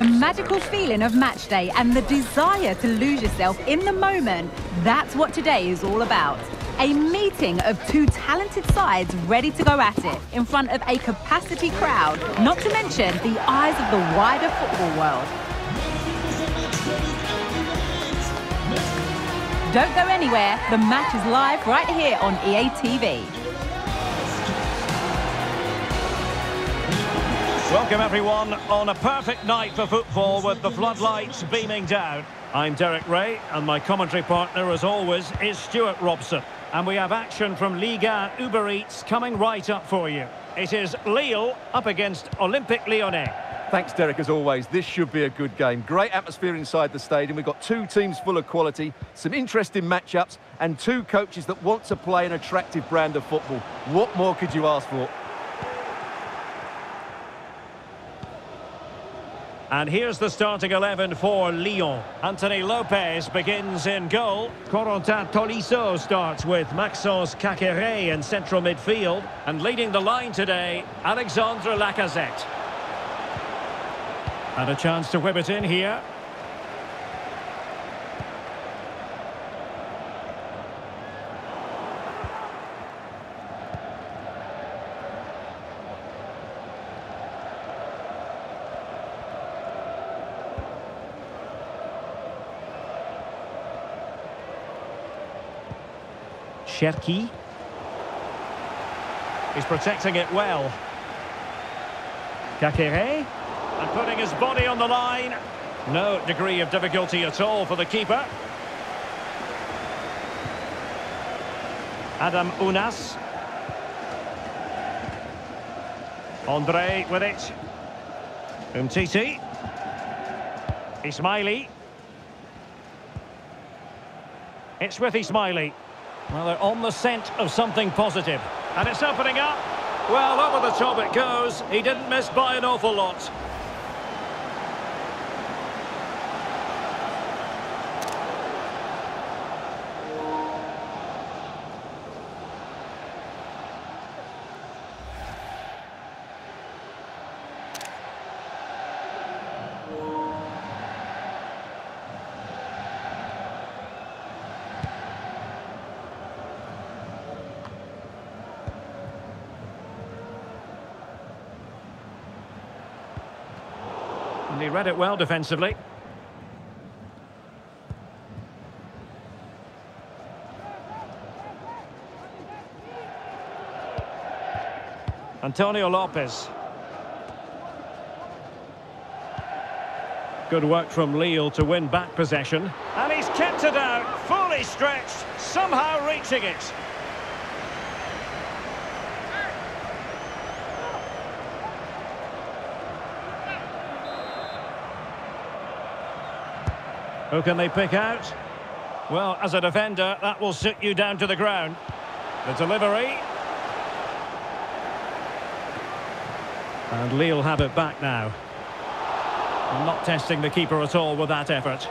The magical feeling of match day and the desire to lose yourself in the moment, that's what today is all about. A meeting of two talented sides ready to go at it in front of a capacity crowd, not to mention the eyes of the wider football world. Don't go anywhere, the match is live right here on EA TV. Welcome everyone on a perfect night for football with the floodlights beaming down. I'm Derek Ray and my commentary partner as always is Stuart Robson. And we have action from Liga Uber Eats coming right up for you. It is Lille up against Olympique Lyonnais. Thanks, Derek, as always. This should be a good game. Great atmosphere inside the stadium. We've got two teams full of quality, some interesting matchups, and two coaches that want to play an attractive brand of football. What more could you ask for? And here's the starting 11 for Lyon. Anthony Lopes begins in goal. Corentin Tolisso starts with Maxence Caqueret in central midfield. And leading the line today, Alexandre Lacazette. And a chance to whip it in here. Cherki. He's protecting it well. Caqueret. And putting his body on the line. No degree of difficulty at all for the keeper. Adam Ounas. Andre with it. Umtiti. Ismaily. It's with Ismaily. Well, they're on the scent of something positive. And it's opening up. Well, over the top it goes. He didn't miss by an awful lot. And he read it well defensively. Antonio Lopes. Good work from Lille to win back possession. And he's kept it out, fully stretched, somehow reaching it. Who can they pick out? Well, as a defender, that will sit you down to the ground. The delivery. And Lille have it back now. Not testing the keeper at all with that effort.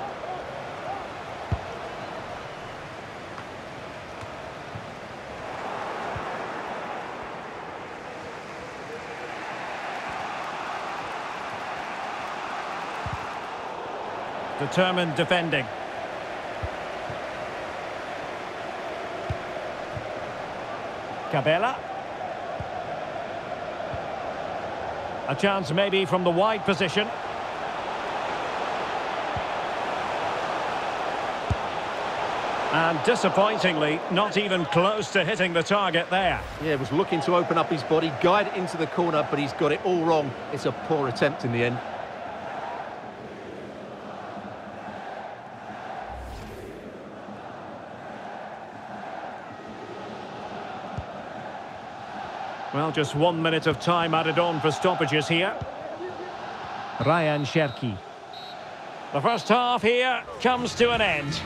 Determined defending. Cabella. A chance maybe from the wide position. And disappointingly, not even close to hitting the target there. Yeah, was looking to open up his body, guide into the corner, but he's got it all wrong. It's a poor attempt in the end. Well, just one minute of time added on for stoppages here. Rayan Cherki. The first half here comes to an end.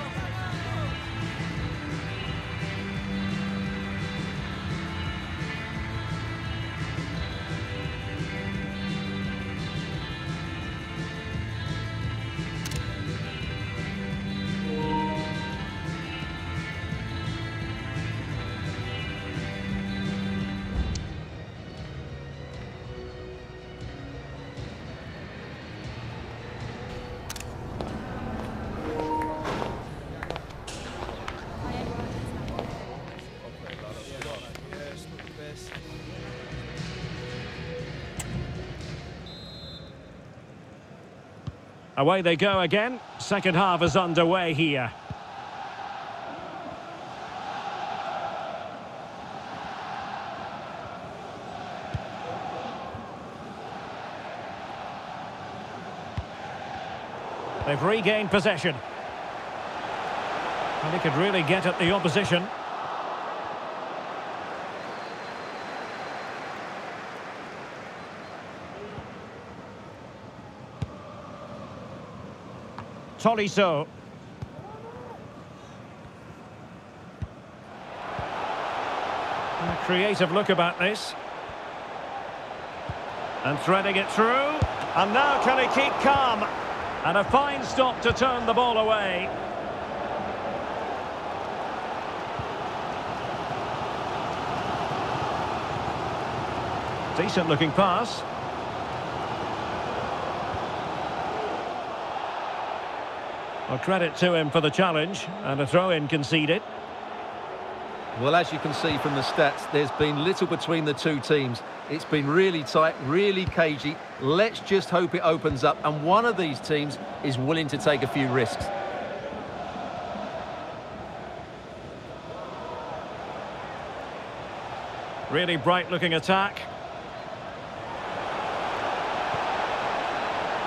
Away they go again. Second half is underway here. They've regained possession. And he could really get at the opposition. Tolisso. A creative look about this. And threading it through. And now can he keep calm? And a fine stop to turn the ball away. Decent looking pass. Well, credit to him for the challenge and a throw-in conceded. Well, as you can see from the stats, there's been little between the two teams. It's been really tight, really cagey. Let's just hope it opens up, and one of these teams is willing to take a few risks. Really bright-looking attack.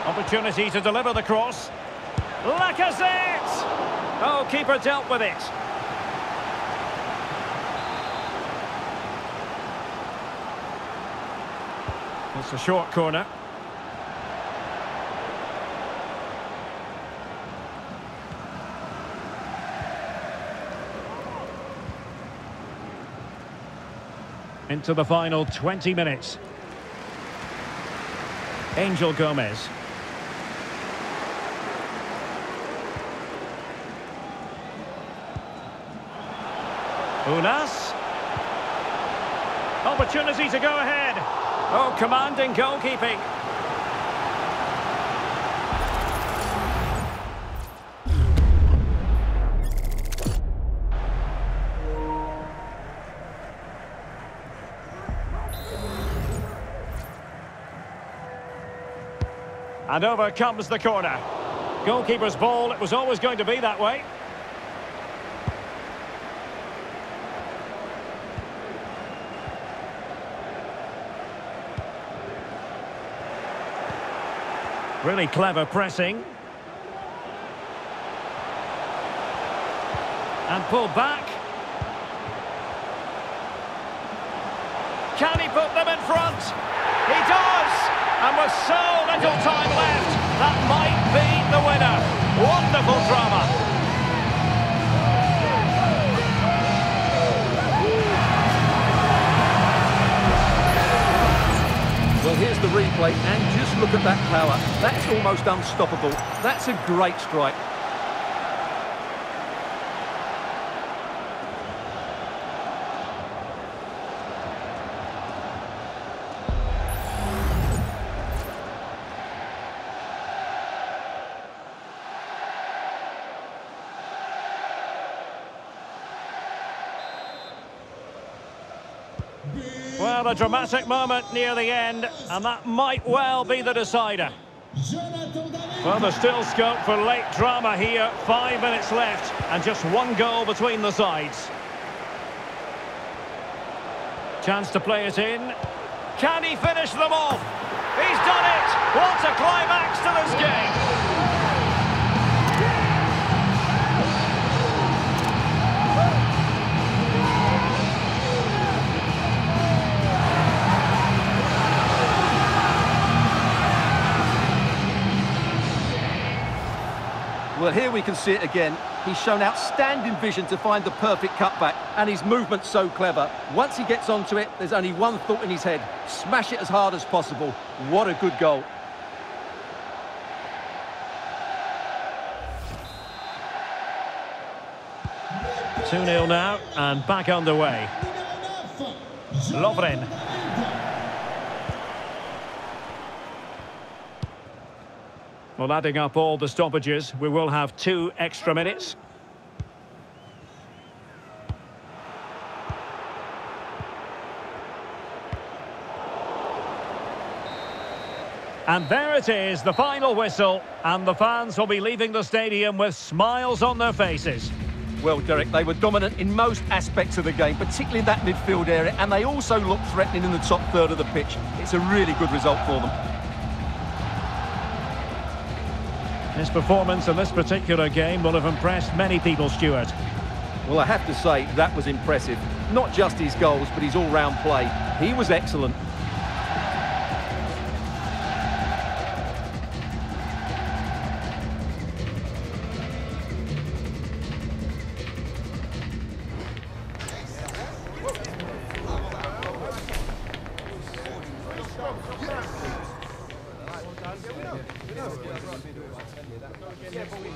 Opportunity to deliver the cross. Lacazette! Oh, keeper dealt with it. It's a short corner. Into the final 20 minutes. Angel Gomes. Ounas. Opportunity to go ahead. Oh, commanding goalkeeping. And over comes the corner. Goalkeeper's ball, it was always going to be that way. Really clever pressing. And pulled back. Can he put them in front? He does! And with so little time left, that might be the winner. Wonderful drama. Here's the replay, and just look at that power. That's almost unstoppable. That's a great strike. Well, a dramatic moment near the end, and that might well be the decider. Well, there's still scope for late drama here. Five minutes left, and just one goal between the sides. Chance to play it in. Can he finish them off? He's done it! What a climax to this game! Well, here we can see it again. He's shown outstanding vision to find the perfect cutback, and his movement's so clever. Once he gets onto it, there's only one thought in his head. Smash it as hard as possible. What a good goal. Two 0 now, and back underway. Lovren. Well, adding up all the stoppages, we will have two extra minutes. And there it is, the final whistle, and the fans will be leaving the stadium with smiles on their faces. Well, Derek, they were dominant in most aspects of the game, particularly in that midfield area, and they also looked threatening in the top third of the pitch. It's a really good result for them. His performance in this particular game will have impressed many people, Stuart. Well, I have to say, that was impressive. Not just his goals, but his all-round play. He was excellent. Yes. Yeah, but we...